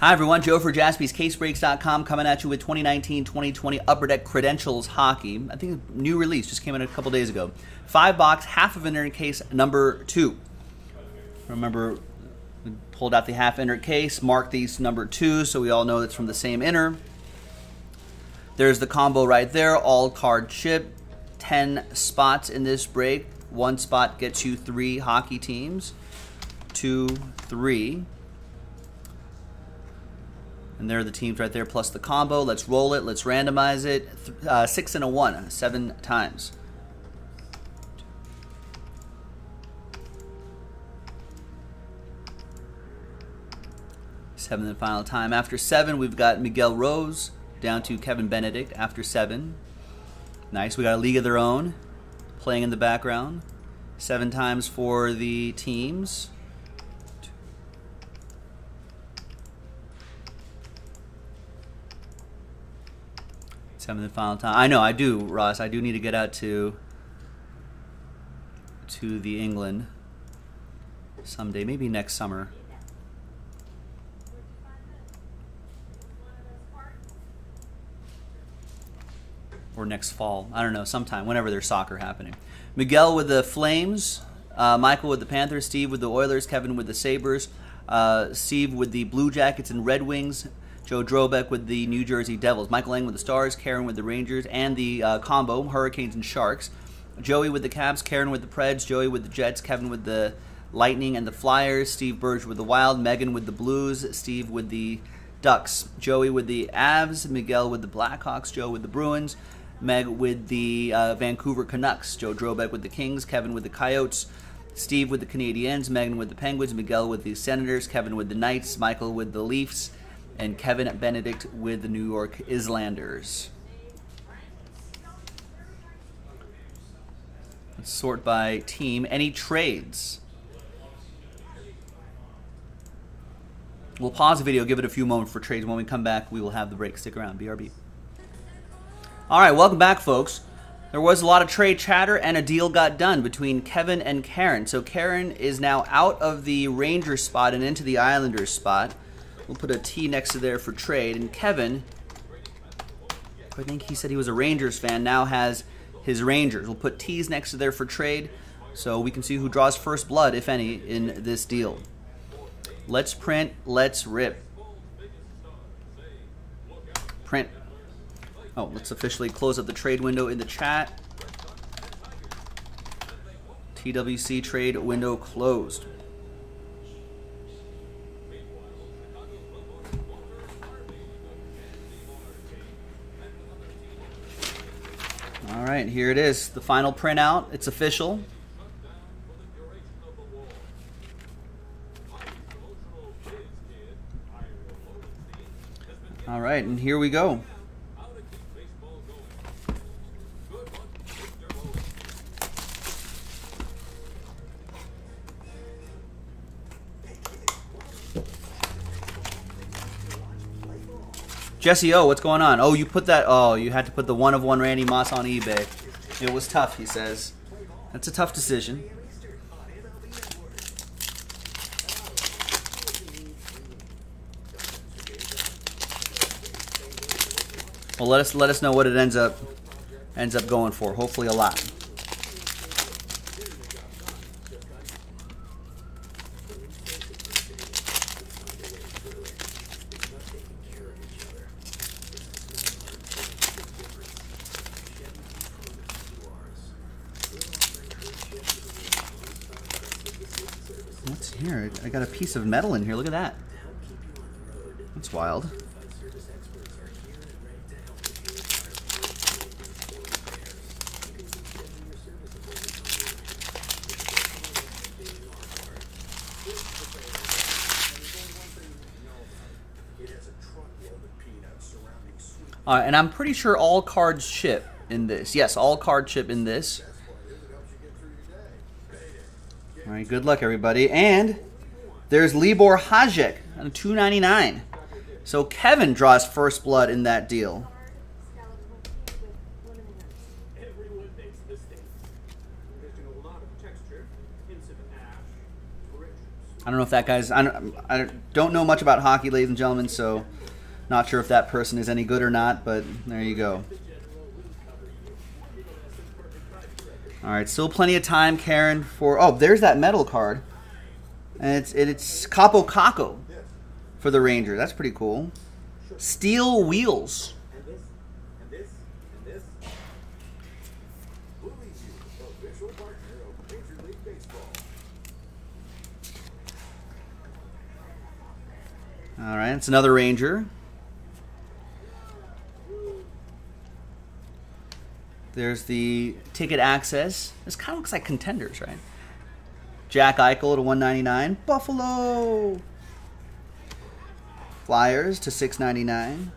Hi, everyone. Joe for jaspyscasebreaks.com coming at you with 2019-2020 Upper Deck Credentials Hockey. I think new release just came out a couple days ago. Five box, half of inner case, number two. Remember, we pulled out the half inner case, marked these number two, so we all know it's from the same inner. There's the combo right there, all card chip. 10 spots in this break. One spot gets you three hockey teams. Two, three. And there are the teams right there, plus the combo. Let's roll it. Let's randomize it. Uh, six and a one, seven times. Seventh and final time. After seven, we've got Miguel Rose down to Kevin Benedict after seven. Nice. We got a league of their own playing in the background. Seven times for the teams. Seventh and final time. I know, I do, Ross. I do need to get out to to the England someday, maybe next summer. Or next fall. I don't know, sometime, whenever there's soccer happening. Miguel with the Flames, uh, Michael with the Panthers, Steve with the Oilers, Kevin with the Sabres, uh, Steve with the Blue Jackets and Red Wings, Joe Drobeck with the New Jersey Devils, Michael Lang with the Stars, Karen with the Rangers, and the uh, combo Hurricanes and Sharks. Joey with the Caps, Karen with the Preds, Joey with the Jets, Kevin with the Lightning and the Flyers, Steve Burge with the Wild, Megan with the Blues, Steve with the Ducks, Joey with the Avs, Miguel with the Blackhawks, Joe with the Bruins, Meg with the uh, Vancouver Canucks, Joe Drobeck with the Kings, Kevin with the Coyotes, Steve with the Canadiens, Megan with the Penguins, Miguel with the Senators, Kevin with the Knights, Michael with the Leafs, and Kevin Benedict with the New York Islanders. Let's sort by team. Any trades? We'll pause the video, give it a few moments for trades. When we come back, we will have the break. Stick around. BRB. All right, welcome back, folks. There was a lot of trade chatter, and a deal got done between Kevin and Karen. So Karen is now out of the Rangers spot and into the Islanders spot. We'll put a T next to there for trade. And Kevin, I think he said he was a Rangers fan, now has his Rangers. We'll put T's next to there for trade so we can see who draws first blood, if any, in this deal. Let's print, let's rip. Print. Oh, let's officially close up the trade window in the chat. TWC trade window closed. Right, here it is, the final printout. It's official. All right, and here we go. Jesse O, what's going on? Oh, you put that. Oh, you had to put the one of one Randy Moss on eBay. It was tough, he says. That's a tough decision. Well, let us let us know what it ends up ends up going for. Hopefully, a lot. What's here? I got a piece of metal in here. Look at that. That's wild. Uh, and I'm pretty sure all cards ship in this. Yes, all card ship in this. All right, good luck, everybody. And there's Libor Hajek on 299. So Kevin draws first blood in that deal. I don't know if that guy's. I don't, I don't know much about hockey, ladies and gentlemen, so not sure if that person is any good or not. But there you go. All right, still plenty of time, Karen. For oh, there's that metal card, and it's it's Kaapo Kakko for the Rangers. That's pretty cool. Steel wheels. All right, it's another Ranger. There's the ticket access. This kind of looks like contenders, right? Jack Eichel to 199. Buffalo. Flyers to 699.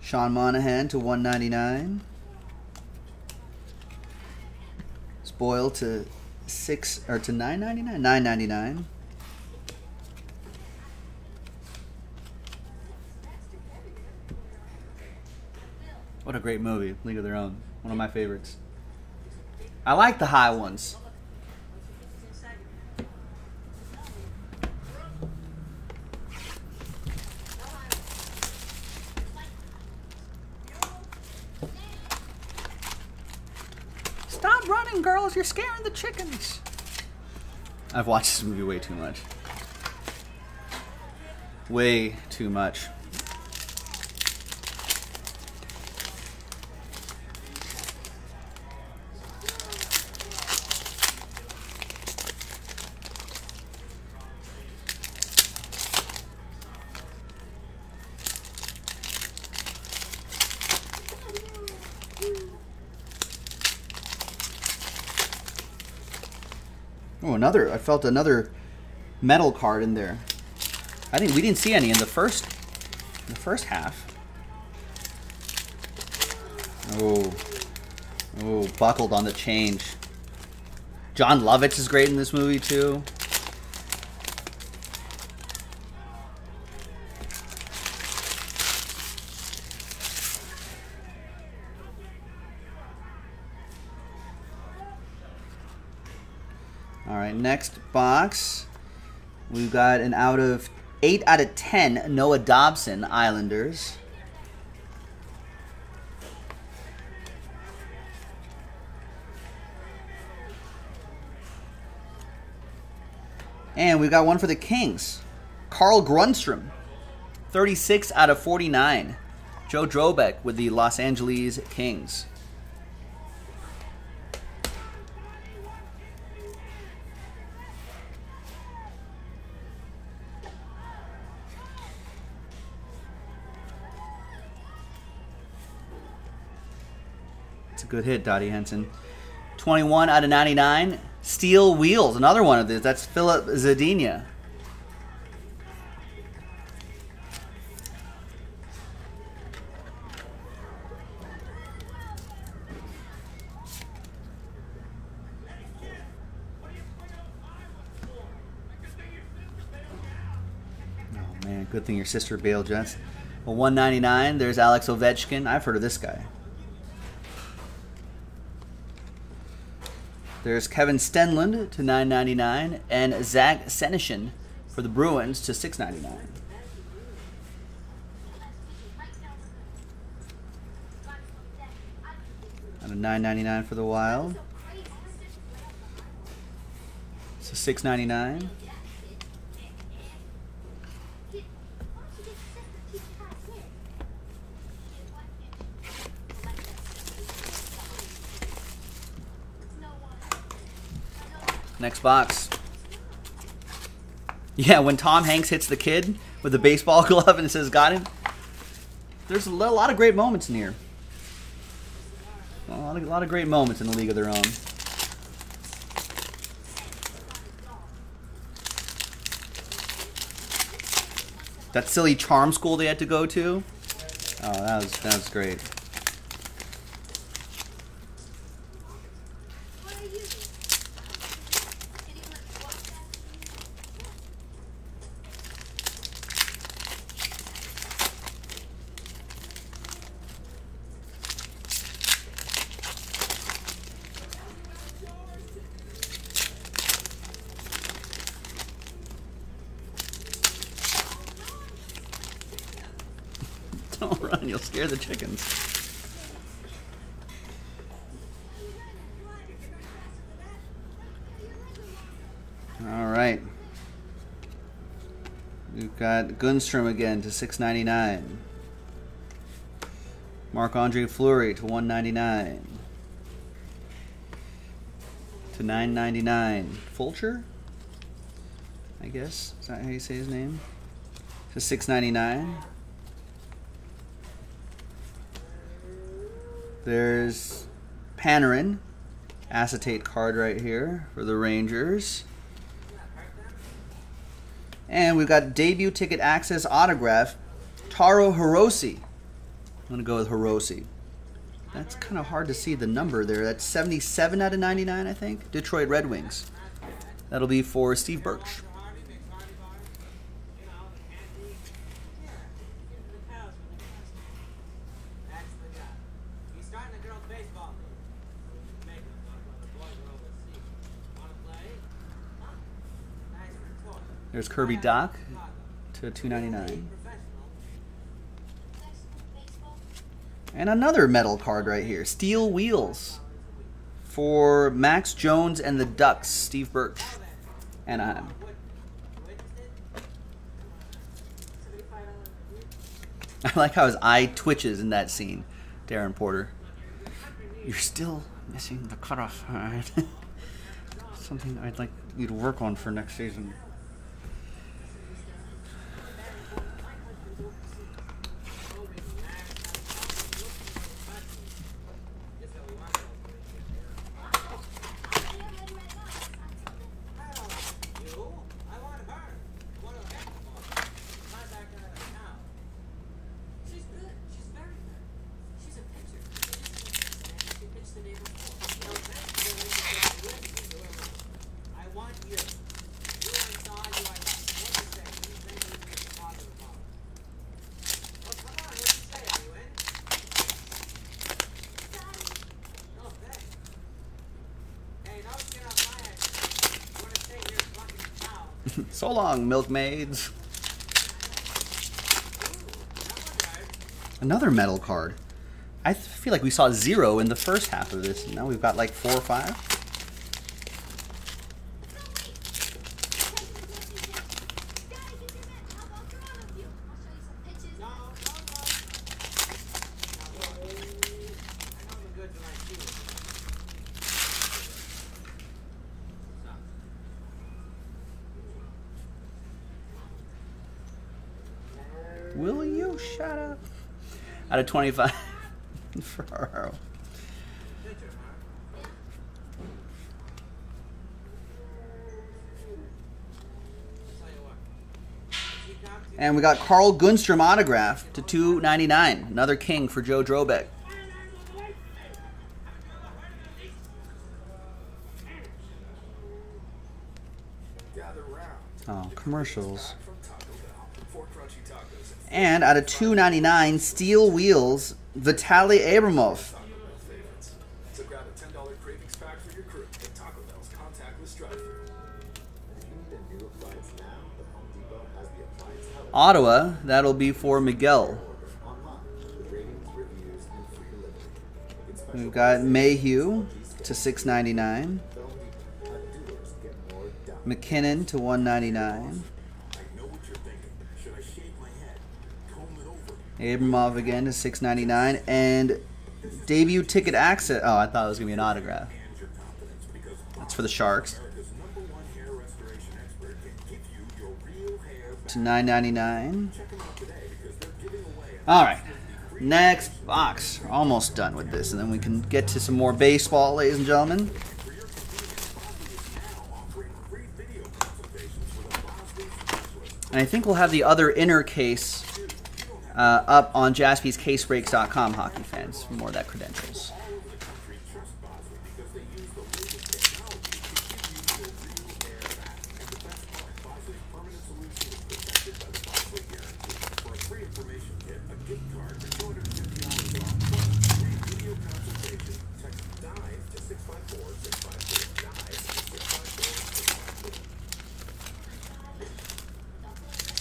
Sean Monahan to 199. Spoil to six or to 999. 999. What a great movie, League of Their Own. One of my favorites. I like the high ones. Stop running, girls. You're scaring the chickens. I've watched this movie way too much. Way too much. Another. I felt another metal card in there. I think we didn't see any in the first, in the first half. Oh, oh, buckled on the change. Jon Lovitz is great in this movie too. Next box. We've got an out of 8 out of 10 Noah Dobson Islanders. And we've got one for the Kings. Carl Grundstrom, 36 out of 49. Joe Drobek with the Los Angeles Kings. It's a good hit, Dottie Hinson. 21 out of 99. Steel Wheels, another one of these. That's Filip Zadina. Oh man, good thing your sister bailed, Jets. Well, 199. There's Alex Ovechkin. I've heard of this guy. There's Kevin Stenlund to 9.99 and Zach Senyshyn for the Bruins to 6.99. And a 9.99 for the Wild. So 6.99. Next box. Yeah, when Tom Hanks hits the kid with the baseball glove and says "Got him," there's a lot of great moments in here. A lot of, a lot of great moments in the League of Their Own. That silly charm school they had to go to. Oh, that was that was great. Don't run, you'll scare the chickens. All right. We've got Gunstrom again to 699. Marc-Andre Fleury to 199. To 999. Fulcher? I guess. Is that how you say his name? To 699. There's Panarin. Acetate card right here for the Rangers. And we've got debut ticket access autograph, Taro Hirose. I'm going to go with Hirose. That's kind of hard to see the number there. That's 77 out of 99, I think. Detroit Red Wings. That'll be for Steve Birch. There's Kirby Dach to 299. And another metal card right here. Steel Wheels for Max Jones and the Ducks. Steve Birch. Anaheim. I like how his eye twitches in that scene. Darren Porter. You're still missing the cutoff. Something I'd like you to work on for next season. So long, milkmaids. Another metal card. I feel like we saw zero in the first half of this. Now we've got like four or five. Will you shut up? Out of 25 Ferraro. And we got Carl Gunstrom autograph to 299. Another king for Joe Drobek. Oh, commercials. And out of 299 steel wheels, Vitaly Abramov. Ottawa, that'll be for Miguel. We've got Mayhew to 699. MacKinnon to 199. Abramov again to 699 and debut ticket access. Oh, I thought it was gonna be an autograph. That's for the Sharks. To 999. All right. Next box. We're almost done with this, and then we can get to some more baseball, ladies and gentlemen. And I think we'll have the other inner case uh, up on jaspyscasebreaks.com, hockey fans, for more of that credentials.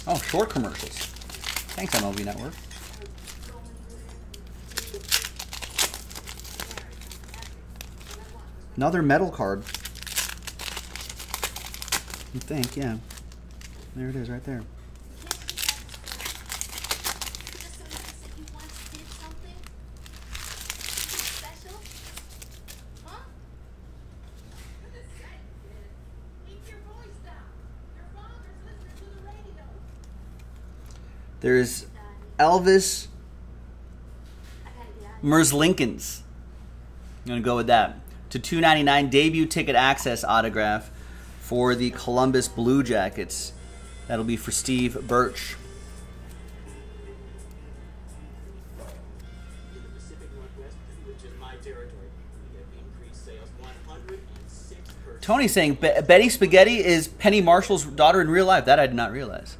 Oh, short commercials. Thanks, MLB Network. Another metal card. You think, yeah. There it is, right there. There's Elvis Merzlikins. I'm gonna go with that. To 299 debut ticket access autograph for the Columbus Blue Jackets. That'll be for Steve Birch. Tony saying Betty Spaghetti is Penny Marshall's daughter in real life. That I did not realize.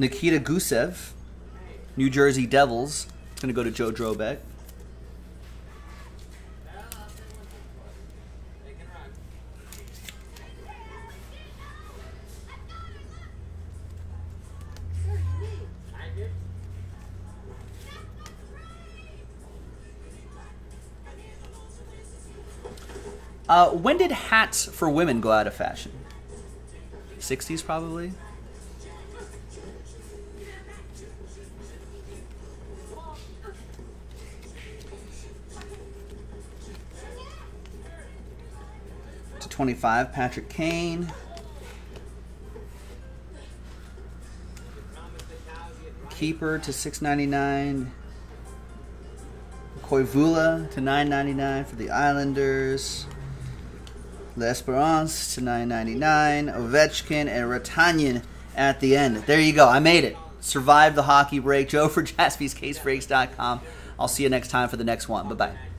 Nikita Gusev, New Jersey Devils. Going to go to Joe Drobek. Uh, when did hats for women go out of fashion? 60s, probably? 25, Patrick Kane. Keeper to 699. Koivula to 999 for the Islanders. L'Esperance to 9.99, Ovechkin and Ratanyan at the end. There you go. I made it. Survived the hockey break. Joe for jaspyscasebreaks.com. I'll see you next time for the next one. Bye bye.